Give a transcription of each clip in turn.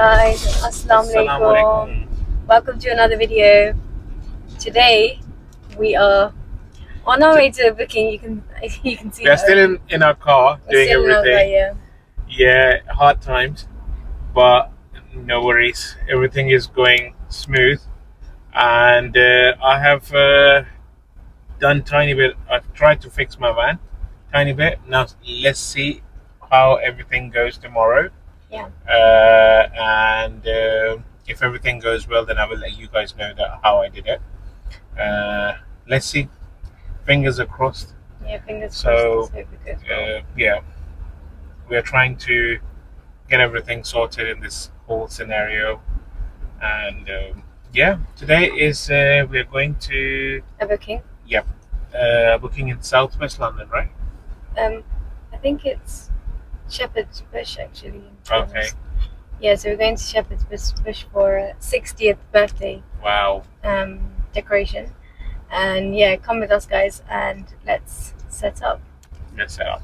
Assalamu Assalamu alaikum. alaikum. Welcome to another video. Today we are on our way to booking. You can you can see We are still in, in our car We're doing everything. Yeah, hard times, but no worries. Everything is going smooth, and uh, I have uh, done tiny bit. I've tried to fix my van, tiny bit. Now let's see how everything goes tomorrow. Yeah. Uh, and uh, if everything goes well, then I will let you guys know that how I did it. Uh, let's see. Fingers are crossed. Yeah, fingers So, crossed. Let's hope it goes well. uh, yeah, we are trying to get everything sorted in this whole scenario. And um, yeah, today is uh, we are going to A booking. uh, booking in Southwest London, right? Um, I think it's Shepherd's Bush actually. Okay. Yeah, so we're going to Shepherd's Bush, for a 60th birthday Wow. um, decoration. And yeah, come with us, guys, and let's set up. Let's set up.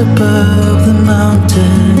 Above the mountains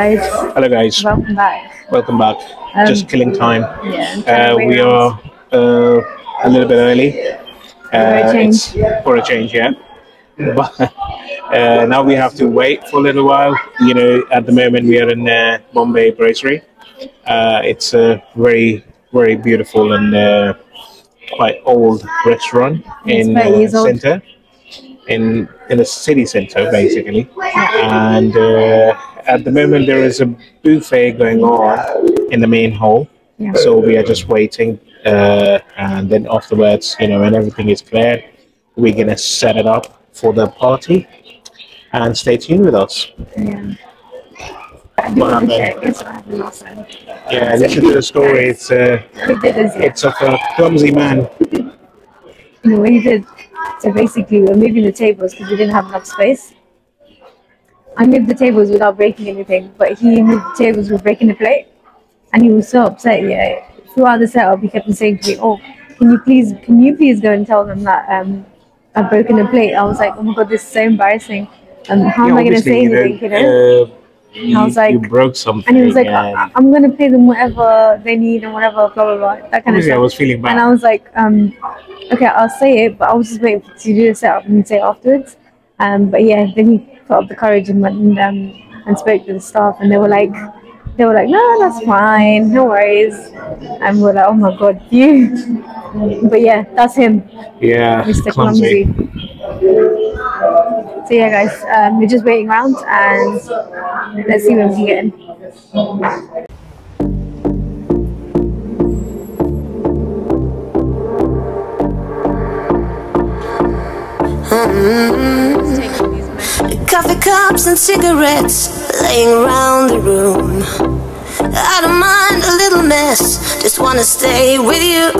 Guys, Hello, guys. welcome back. Welcome back. Um, Just killing time. Yeah. Uh, we are uh, a little bit early. a Uh, change. For a change, yeah. But uh, now we have to wait for a little while. You know, at the moment we are in uh, Bombay Brasserie. Uh, it's a very, very beautiful and uh, quite old restaurant It's in uh, center, in in the city center basically. And uh, at the moment there is a buffet going on in the main hall. Yeah. So we are just waiting, uh, and then afterwards, you know, when everything is cleared, we're gonna set it up for the party. And stay tuned with us. Yeah. I do want to share this what happened last time. Yeah, listen to the story. It's uh, We did this, yeah. it's of a clumsy man. you know, what he did. So basically, we're moving the tables because we didn't have enough space. I moved the tables without breaking anything, but he moved the tables with breaking the plate, and he was so upset. Yeah, throughout the setup, he kept on saying to me, "Oh, can you please, can you please go and tell them that um, I've broken the plate?" I was like, "Oh my god, this is so embarrassing. Um, how am I going to say anything?" You know. uh, you, I was like- you broke something. And he was like, I- I'm gonna pay them whatever they need and whatever, blah blah blah, that kind of obviously I was feeling bad. And I was like, um, okay, I'll say it, but I was just waiting to do the setup and say it afterwards. Um, but yeah, then he put up the courage and went and, um, and spoke to the staff, and they were like, they were like, no, that's fine, no worries. And we're like, oh my god, you. But yeah, that's him, yeah, Mr. clumsy. Clumsy. So yeah, guys, um, we're just waiting around and let's see when we can get in. Coffee cups and cigarettes laying around the room. I don't mind a little mess, just wanna stay with you.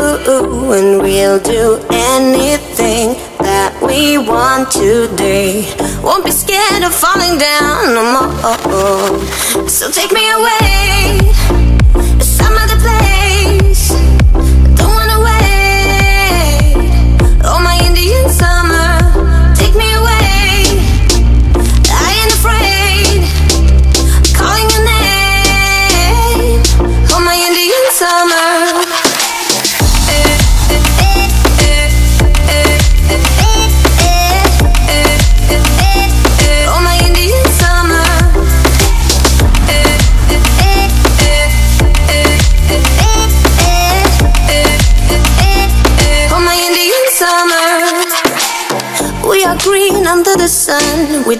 And we'll do anything that we want today. Won't be scared of falling down no more. So take me away,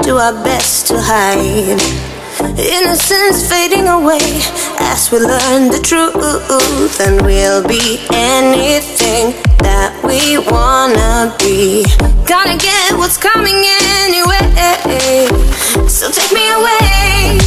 do our best to hide. Innocence fading away as we learn the truth, and we'll be anything that we wanna be. Gotta get what's coming anyway, so take me away,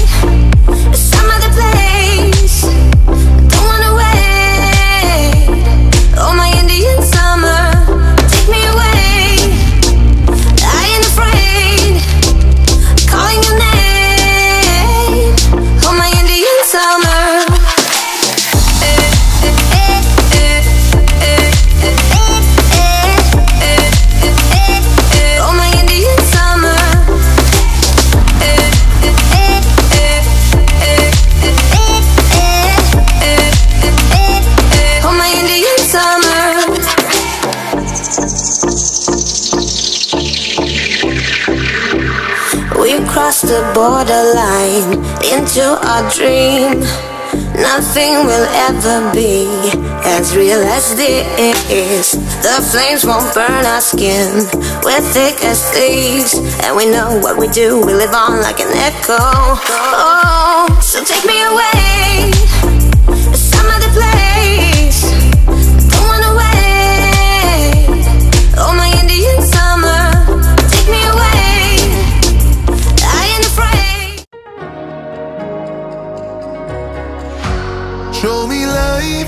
We crossed the borderline into our dream. Nothing will ever be as real as this. The flames won't burn our skin. We're thick as thieves, and we know what we do. We live on like an echo. Oh, so take me away, Show me life,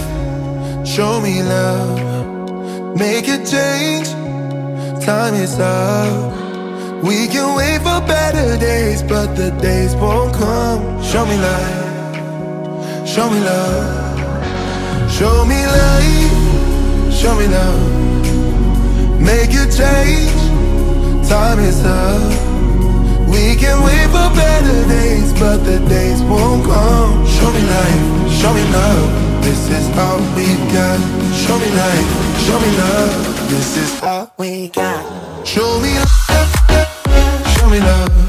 show me love. Make a change, time is up. We can wait for better days, but the days won't come. Show me life, show me love. Show me life, show me love. Make a change, time is up. We can wait for better days, but the days won't come. Show me life, show me love. This is all we got. Show me life, show me love. This is all we got. Show me love, show me love.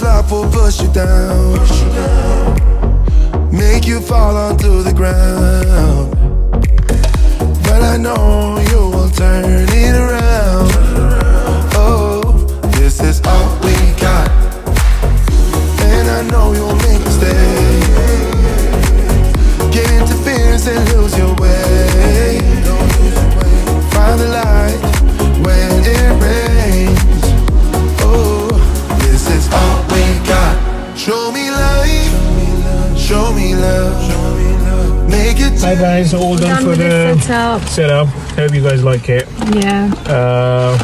Life will push you down, make you fall onto the ground. But I know you will turn it around. Oh, this is all we got, and I know you'll make mistakes. Get interference and Hi guys, all done, Done for the the setup. setup. Hope you guys like it. Yeah. Uh,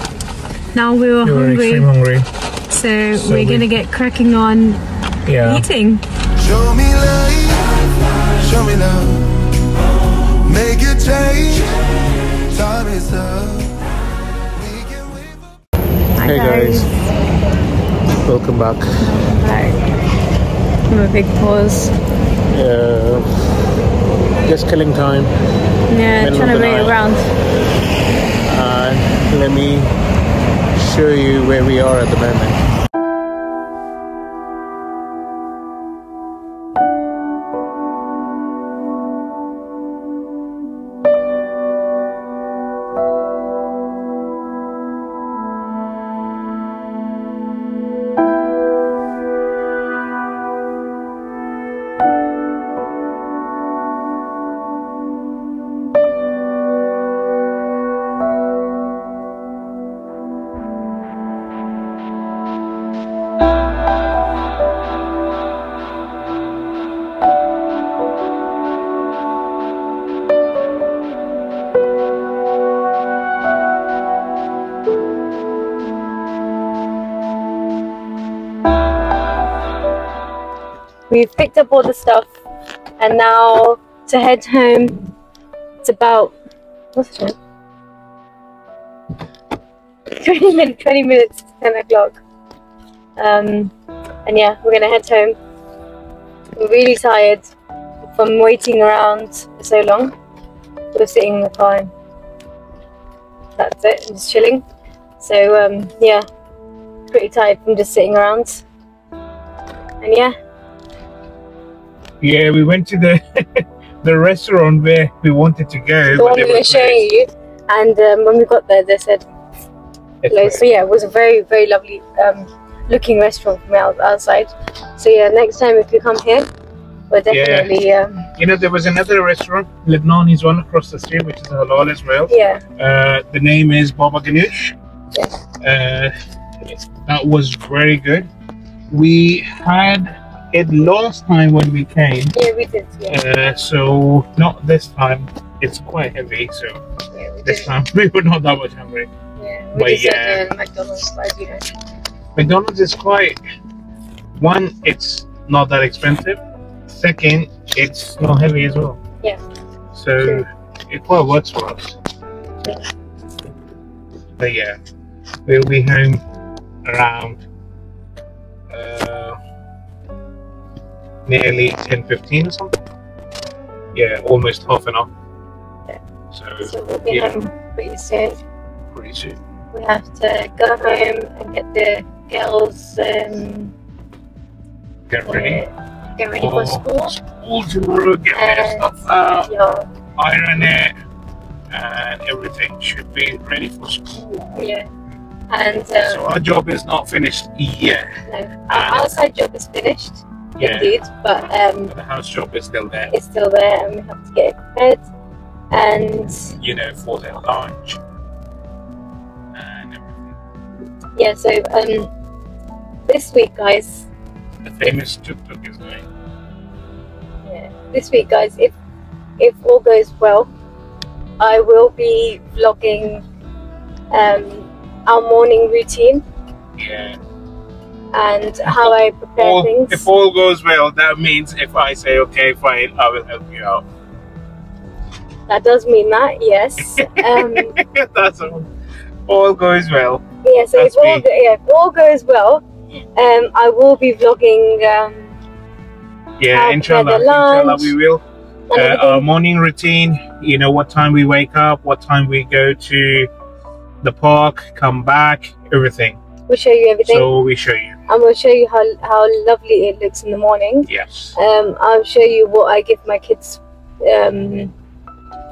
Now we were we were hungry, extreme hungry. so, So we're we- gonna get cracking on Yeah. eating. Show me light, show me love, make it change. Time is up. We can wait for- Hi Hey guys, welcome back. Right. From a big pause. Uh, just killing time. Yeah, Middle trying to wait around. And let me show you where we are at the moment. We've picked up all the stuff, and now to head home. It's about what's it? Twenty minutes. Twenty minutes. to Ten o'clock. Um, and yeah, we're gonna head home. We're really tired from waiting around for so long. We're sitting in the car. That's it. I'm Just chilling. So um, yeah, pretty tired from just sitting around. And yeah, Yeah, we went to the the restaurant where we wanted to go. the one we were showing you. And um, when we got there, they said closed. So yeah, it was a very, very lovely um, looking restaurant from outside. So yeah, next time if you come here, we're Yeah. definitely um, You know, there was another restaurant, Lebanese one across the street, which is halal as well. yeah, Uh, the name is Baba Ganoush. Yeah. Uh, that was very good. We had it last time when we came, yeah, we did. Yeah, uh, so not this time. It's quite heavy, so yeah this did. time we were not that much hungry. Yeah, we but just yeah. uh, McDonald's, but you know, McDonald's is quite one. It's not that expensive. Second, it's not heavy as well. Yeah. So True. it quite works for us. Yeah. But yeah, we'll be home around uh, nearly ten fifteen or something. Yeah, almost half an hour. Yeah. So, so we'll be yeah, home pretty soon. pretty soon. We have to go home and get the girls um, Get ready. uh, get ready for school. School tomorrow. Get their And- stuff out. Yeah, iron it, and everything should be ready for school. yeah. And So um, our job is not finished yet. no, our outside job is finished, Yeah, but um, the house shop is still there. it's still there and we have to get it prepared. And You know, for their lunch and everything. yeah, so um, this week, guys, The famous tuk tuk is going. yeah, this week, guys, if if all goes well, I will be vlogging um, our morning routine Yeah. And how I prepare All, things. if all goes well, that means if I say okay, fine, I will help you out. That does mean that, yes. Um, That's all. All goes well. yeah, so if all, yeah, if all goes well, um, I will be vlogging um, Yeah, inshallah, inshallah, we will. uh, our morning routine you know what time we wake up what time we go to the park come back everything we'll show you everything. so we show you and going to show you how how lovely it looks in the morning. Yes. Um, I'll show you what I give my kids um,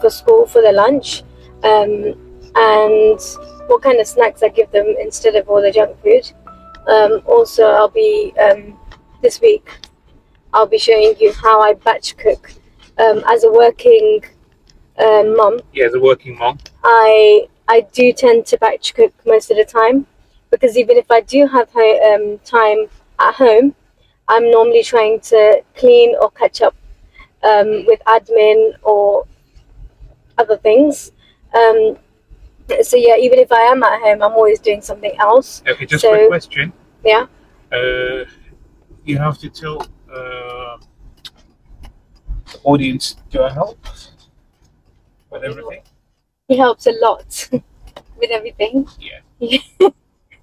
for school for their lunch, um, and what kind of snacks I give them instead of all the junk food. Um, also, I'll be um, this week. I'll be showing you how I batch cook um, as a working um, mum. Yeah, the working mom. I I do tend to batch cook most of the time because even if I do have um, time at home, I'm normally trying to clean or catch up um, with admin or other things. Um, so yeah, even if I am at home, I'm always doing something else. Okay, just So- a question. Yeah. Uh, you have to tell uh, the audience do I help with everything? He helps a lot with everything. Yeah.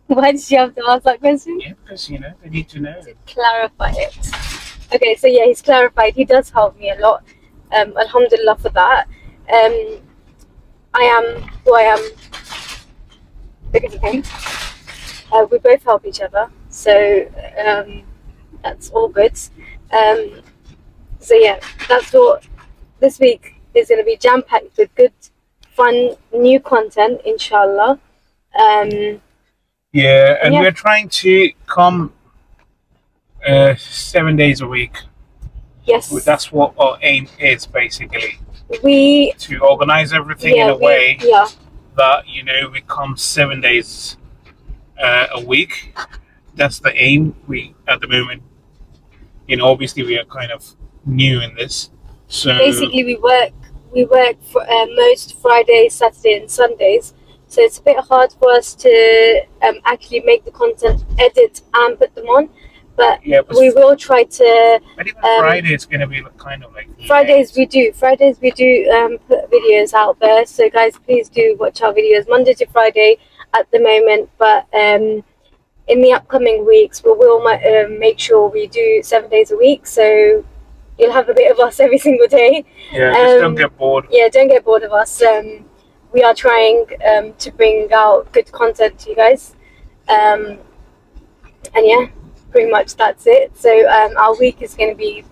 Why did you have to ask that question? Yeah, because you know they need to know. To clarify it. Okay, so yeah, he's clarified. He does help me a lot. Um, alhamdulillah for that. Um, I am who I am because of him. Uh, we both help each other, so um, that's all good. Um, so yeah, that's what this week is going to be jam packed with good, fun, new content, inshallah. Um, Yeah, and Yeah. we're trying to come uh, seven days a week. yes, That's what our aim is basically we to organize everything yeah, in a we- way yeah. that you know we come seven days uh, a week. That's the aim. We at the moment, you know, obviously we are kind of new in this, so basically we work we work for uh, most Fridays, Saturday, and Sundays. So it's a bit hard for us to um, actually make the content, edit, and put them on. But yeah. We will try to. but even um, Friday is going to be kind of like Fridays we do. Fridays we do um, put videos out there. So guys, please do watch our videos Monday to Friday at the moment. But um, in the upcoming weeks, we will um, make sure we do seven days a week. So you'll have a bit of us every single day. Yeah, just um, don't get bored. yeah, don't get bored of us. Um, we are trying um, to bring out good content to you guys. Um, and yeah, pretty much that's it. So um, our week is going to be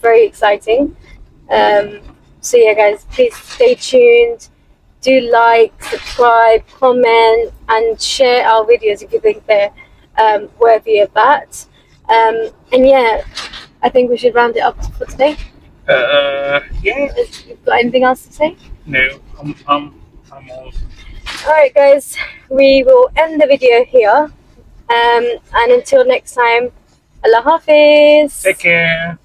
very exciting. Um, so yeah, guys, please stay tuned. Do like, subscribe, comment, and share our videos if you think they're um, worthy of that. Um, and yeah, I think we should round it up for today. Uh, yeah, You've got anything else to say? No, I'm, I'm, I'm all. Alright guys, we will end the video here. Um, and until next time, Allah Hafiz. Take care.